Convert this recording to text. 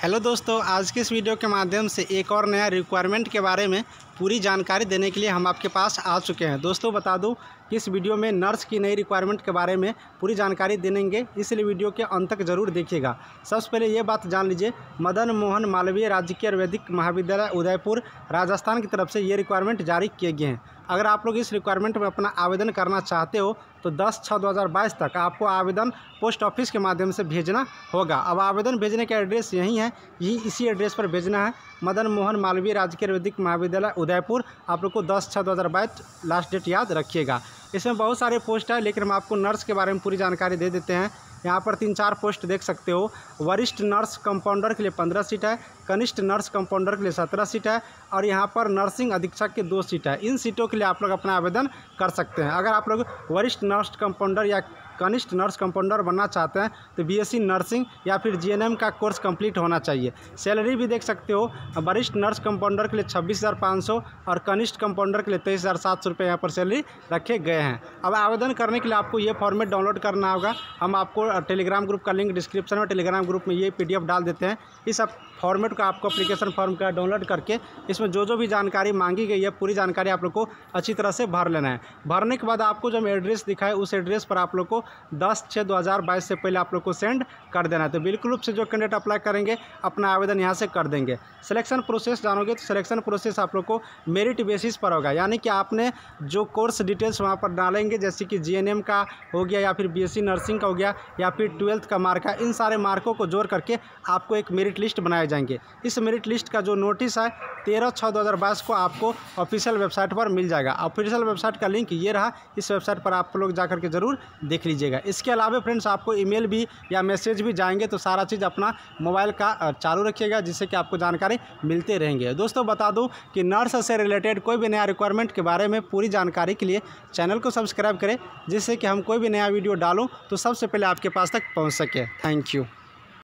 Hello दोस्तों, आज के इस वीडियो के माध्यम से एक और नया रिक्वायरमेंट के बारे में पूरी जानकारी देने के लिए हम आपके पास आ चुके हैं। दोस्तों, बता दूँ कि इस वीडियो में नर्स की नई रिक्वायरमेंट के बारे में पूरी जानकारी देंगे इसलिए वीडियो के अंत तक ज़रूर देखिएगा। सबसे पहले ये बात जान लीजिए, मदन मोहन मालवीय राजकीय आयुर्वेदिक महाविद्यालय उदयपुर, राजस्थान की तरफ़ से ये रिक्वायरमेंट जारी किए गए हैं। अगर आप लोग इस रिक्वायरमेंट में अपना आवेदन करना चाहते हो तो 10 छः 2022 तक आपको आवेदन पोस्ट ऑफ़िस के माध्यम से भेजना होगा। अब आवेदन भेजने का एड्रेस यही है, यही इसी एड्रेस पर भेजना है। मदन मोहन मालवीय राजकीय आयुर्वेदिक महाविद्यालय, उदयपुर। आप लोग को दस छः दो लास्ट डेट याद रखिएगा। इसमें बहुत सारे पोस्ट है, लेकिन हम आपको नर्स के बारे में पूरी जानकारी दे देते हैं। यहाँ पर तीन चार पोस्ट देख सकते हो। वरिष्ठ नर्स कंपाउंडर के लिए पंद्रह सीट है, कनिष्ठ नर्स कंपाउंडर के लिए सत्रह सीट है और यहाँ पर नर्सिंग अधीक्षक के दो सीट है। इन सीटों के लिए आप लोग अपना आवेदन कर सकते हैं। अगर आप लोग वरिष्ठ नर्स कंपाउंडर या कनिष्ठ नर्स कंपाउंडर बनना चाहते हैं तो बीएससी नर्सिंग या फिर जीएनएम का कोर्स कंप्लीट होना चाहिए। सैलरी भी देख सकते हो, वरिष्ठ नर्स कंपाउंडर के लिए छब्बीस हज़ार पाँच सौ और कनिष्ठ कंपाउंडर के लिए तेईस हज़ार सात सौ रुपये यहाँ पर सैलरी रखे गए हैं। अब आवेदन करने के लिए आपको ये फॉर्मेट डाउनलोड करना होगा। हम आपको टेलीग्राम ग्रुप का लिंक डिस्क्रिप्शन में, टेलीग्राम ग्रुप में ये पीडीएफ डाल देते हैं। इस फॉर्मेट का आपको अप्लीकेशन फॉर्म का डाउनलोड करके, इसमें जो जो भी जानकारी मांगी गई है, पूरी जानकारी आप लोग को अच्छी तरह से भर लेना है। भरने के बाद आपको जो एड्रेस दिखाए, उस एड्रेस पर आप लोग को दस छः दो से पहले आप लोग को सेंड कर देना है। तो बिल्कुल रूप से जो कैंडिडेट अप्लाई करेंगे, अपना आवेदन यहाँ से कर देंगे। सिलेक्शन प्रोसेस जानोगे तो सिलेक्शन प्रोसेस आप लोग को मेरिट बेसिस पर होगा। यानी कि आपने जो कोर्स डिटेल्स वहाँ पर डालेंगे, जैसे कि जीएनएम का हो गया या फिर बीएससी नर्सिंग का हो गया या फिर ट्वेल्थ का मार्क है, इन सारे मार्कों को जोड़ करके आपको एक मेरिट लिस्ट बनाए जाएँगे। इस मेरिट लिस्ट का जो नोटिस है, तेरह छः दो को आपको ऑफिशियल वेबसाइट पर मिल जाएगा। ऑफिशियल वेबसाइट का लिंक ये रहा, इस वेबसाइट पर आप लोग जा करके ज़रूर देख लीजिएगा। इसके अलावा फ्रेंड्स आपको ईमेल भी या मैसेज भी जाएँगे तो सारा चीज़ अपना मोबाइल का चालू रखिएगा, जिससे कि आपको जानकारी मिलते रहेंगे। दोस्तों, बता दूँ कि नर्स से रिलेटेड कोई भी नया रिक्वायरमेंट के बारे में पूरी जानकारी के लिए चैनल को सब्सक्राइब करें, जिससे कि हम कोई भी नया वीडियो डालूँ तो सबसे पहले आपके पास तक पहुँच सके। Thank you